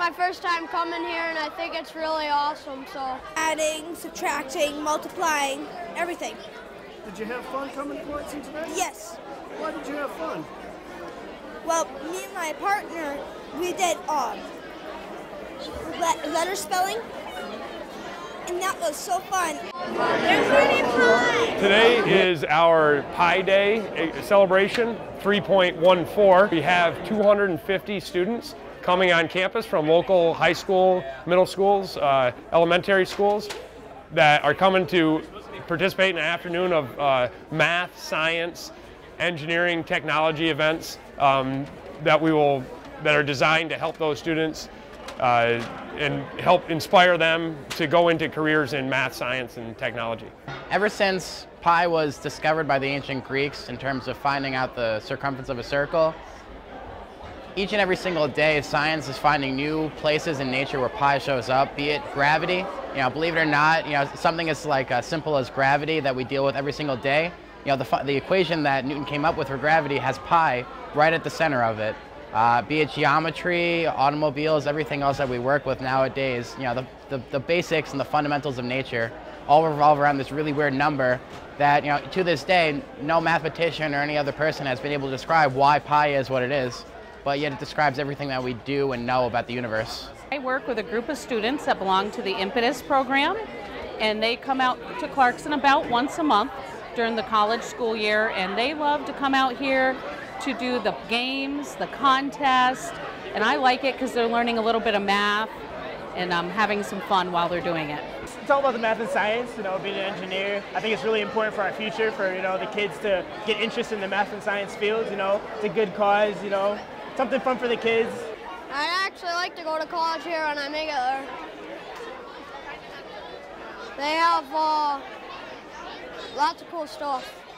my first time coming here, and I think it's really awesome. So adding, subtracting, multiplying, everything. Did you have fun coming to Clarkson today? Yes. Why did you have fun? Well, me and my partner, we did um, letter spelling, and that was so fun. There's any pie. Today is our Pi Day eh, celebration, 3.14. We have 250 students coming on campus from local high school, middle schools, uh, elementary schools that are coming to participate in an afternoon of uh, math, science, engineering, technology events um, that we will that are designed to help those students uh, and help inspire them to go into careers in math, science, and technology. Ever since pi was discovered by the ancient Greeks in terms of finding out the circumference of a circle, each and every single day science is finding new places in nature where pi shows up, be it gravity, you know, believe it or not, you know, something as like as simple as gravity that we deal with every single day, you know, the, the equation that Newton came up with for gravity has pi right at the center of it. Uh, be it geometry, automobiles, everything else that we work with nowadays, you know, the, the, the, basics and the fundamentals of nature all revolve around this really weird number that, you know, to this day, no mathematician or any other person has been able to describe why pi is what it is, but yet it describes everything that we do and know about the universe. I work with a group of students that belong to the Impetus program, and they come out to Clarkson about once a month during the college school year, and they love to come out here to do the games, the contest, and I like it because they're learning a little bit of math and um, having some fun while they're doing it. It's all about the math and science, you know, being an engineer. I think it's really important for our future, for, you know, the kids to get interest in the math and science fields, you know. It's a good cause, you know, something fun for the kids. I actually like to go to college here and I make it there. They have uh, lots of cool stuff.